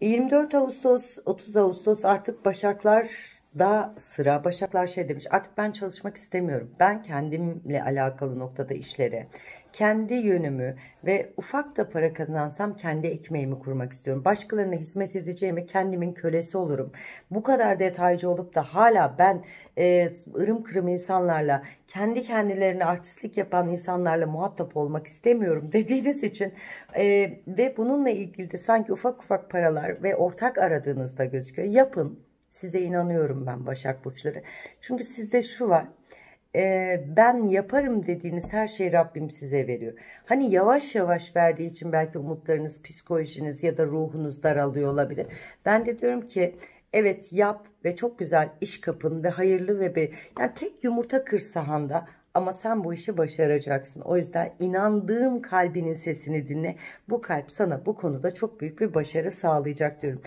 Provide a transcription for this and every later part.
24 Ağustos, 30 Ağustos artık Başaklar da sıra. Başaklar şey demiş artık ben çalışmak istemiyorum. Ben kendimle alakalı noktada işlere, kendi yönümü ve ufak da para kazansam kendi ekmeğimi kurmak istiyorum. Başkalarına hizmet edeceğime kendimin kölesi olurum. Bu kadar detaycı olup da hala ben e, ırım kırım insanlarla kendi kendilerine artistlik yapan insanlarla muhatap olmak istemiyorum dediğiniz için e, ve bununla ilgili de sanki ufak ufak paralar ve ortak aradığınızda gözüküyor. Yapın. Size inanıyorum ben Başak Burçları. Çünkü sizde şu var e, ben yaparım dediğiniz her şeyi Rabbim size veriyor. Hani yavaş yavaş verdiği için belki umutlarınız, psikolojiniz ya da ruhunuz daralıyor olabilir. Ben de diyorum ki evet yap ve çok güzel iş kapın ve hayırlı ve bir yani tek yumurta kır sahanda ama sen bu işi başaracaksın. O yüzden inandığım kalbinin sesini dinle. Bu kalp sana bu konuda çok büyük bir başarı sağlayacak diyorum.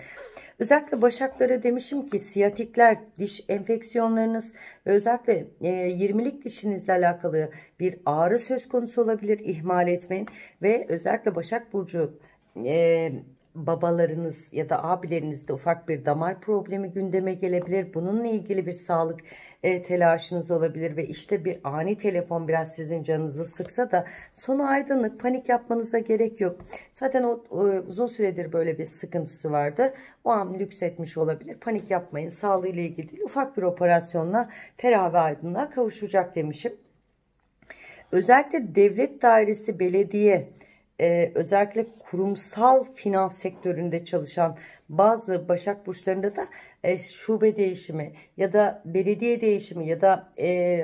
Özellikle başaklara demişim ki siyatikler, diş enfeksiyonlarınız ve özellikle e, 20'lik dişinizle alakalı bir ağrı söz konusu olabilir. İhmal etmeyin. Ve özellikle Başak Burcu e, babalarınız ya da abilerinizde ufak bir damar problemi gündeme gelebilir. Bununla ilgili bir sağlık e, telaşınız olabilir ve işte bir ani telefon biraz sizin canınızı sıksa da sonu aydınlık panik yapmanıza gerek yok. Zaten o e, uzun süredir böyle bir sıkıntısı vardı. O an lüks etmiş olabilir. Panik yapmayın. Sağlığıyla ilgili değil. Ufak bir operasyonla ferah ve aydınlığa kavuşacak demişim. Özellikle devlet dairesi, belediye, e, özellikle kurumsal finans sektöründe çalışan bazı Başak Burçlarında da e, şube değişimi ya da belediye değişimi ya da e,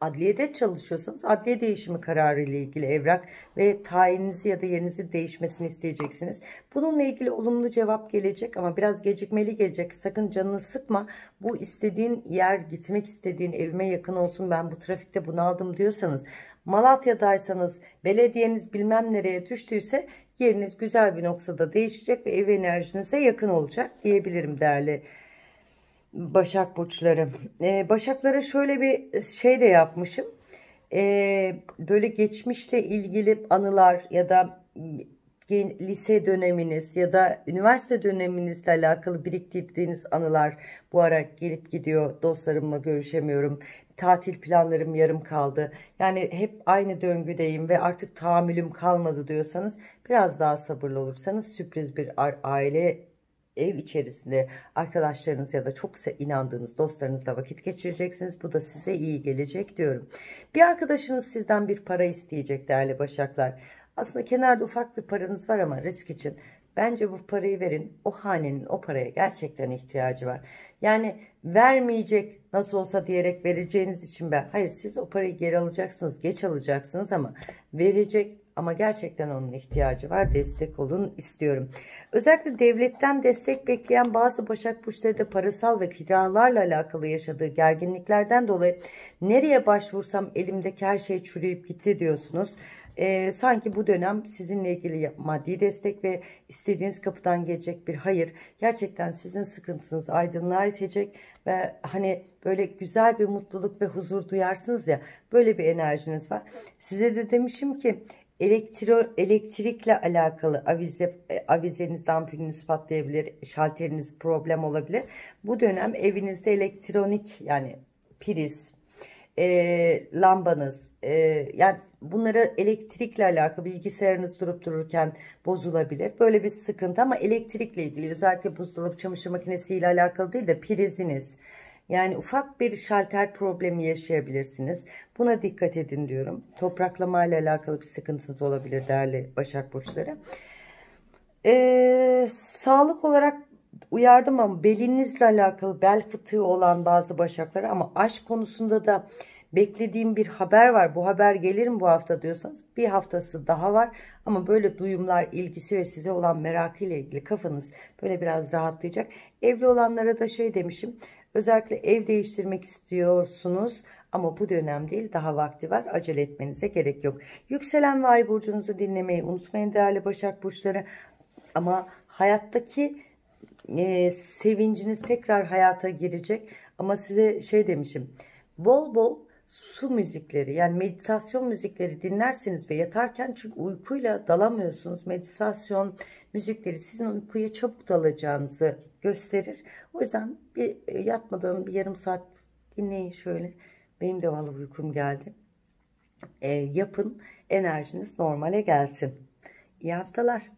adliyede çalışıyorsanız adliye değişimi kararı ile ilgili evrak ve tayininizi ya da yerinizi değişmesini isteyeceksiniz. Bununla ilgili olumlu cevap gelecek ama biraz gecikmeli gelecek. Sakın canını sıkma. Bu istediğin yer, gitmek istediğin evime yakın olsun ben bu trafikte bunu aldım diyorsanız Malatya'daysanız belediyeniz bilmem nereye düştüyse yeriniz güzel bir noktada değişecek ve ev enerjinize yakın olacak diyebilirim değerli Başak Burçları. Ee, Başaklara şöyle bir şey de yapmışım. Ee, böyle geçmişle ilgili anılar ya da lise döneminiz ya da üniversite döneminizle alakalı biriktirdiğiniz anılar bu ara gelip gidiyor. Dostlarımla görüşemiyorum. Tatil planlarım yarım kaldı. Yani hep aynı döngüdeyim ve artık tahammülüm kalmadı diyorsanız biraz daha sabırlı olursanız sürpriz bir aile ev içerisinde arkadaşlarınız ya da çok inandığınız dostlarınızla vakit geçireceksiniz. Bu da size iyi gelecek diyorum. Bir arkadaşınız sizden bir para isteyecek değerli başaklar. Aslında kenarda ufak bir paranız var ama risk için. Bence bu parayı verin. O hanenin o paraya gerçekten ihtiyacı var. Yani vermeyecek nasıl olsa diyerek vereceğiniz için ben. Hayır siz o parayı geri alacaksınız. Geç alacaksınız ama verecek ama gerçekten onun ihtiyacı var. Destek olun istiyorum. Özellikle devletten destek bekleyen bazı Başak Burçları da parasal ve kiralarla alakalı yaşadığı gerginliklerden dolayı nereye başvursam elimdeki her şey çürüyüp gitti diyorsunuz. Ee, sanki bu dönem sizinle ilgili maddi destek ve istediğiniz kapıdan gelecek bir hayır gerçekten sizin sıkıntınız aydınlığa itecek ve hani böyle güzel bir mutluluk ve huzur duyarsınız ya böyle bir enerjiniz var. Size de demişim ki elektro, elektrikle alakalı avize, e, avizeniz ampulünüz patlayabilir, şalteriniz problem olabilir. Bu dönem evinizde elektronik yani priz, e, lambanız e, yani bunları elektrikle alakalı bilgisayarınız durup dururken bozulabilir. Böyle bir sıkıntı ama elektrikle ilgili özellikle buzdolabı çamaşır makinesiyle alakalı değil de priziniz yani ufak bir şalter problemi yaşayabilirsiniz. Buna dikkat edin diyorum. Topraklama ile alakalı bir sıkıntınız olabilir değerli Başak Burçları. Ee, sağlık olarak uyardım ama belinizle alakalı bel fıtığı olan bazı başakları ama aşk konusunda da beklediğim bir haber var. Bu haber gelir mi bu hafta diyorsanız bir haftası daha var. Ama böyle duyumlar, ilgisi ve size olan merakı ile ilgili kafanız böyle biraz rahatlayacak. Evli olanlara da şey demişim. Özellikle ev değiştirmek istiyorsunuz ama bu dönem değil daha vakti var. Acele etmenize gerek yok. Yükselen ve ay burcunuzu dinlemeyi unutmayın değerli Başak Burçları. Ama hayattaki e, sevinciniz tekrar hayata girecek. Ama size şey demişim. Bol bol su müzikleri yani meditasyon müzikleri dinlerseniz ve yatarken çünkü uykuyla dalamıyorsunuz. Meditasyon müzikleri sizin uykuya çabuk dalacağınızı gösterir. O yüzden bir e, yatmadan bir yarım saat dinleyin şöyle. Benim de vallahi uykum geldi. E, yapın enerjiniz normale gelsin. İyi haftalar.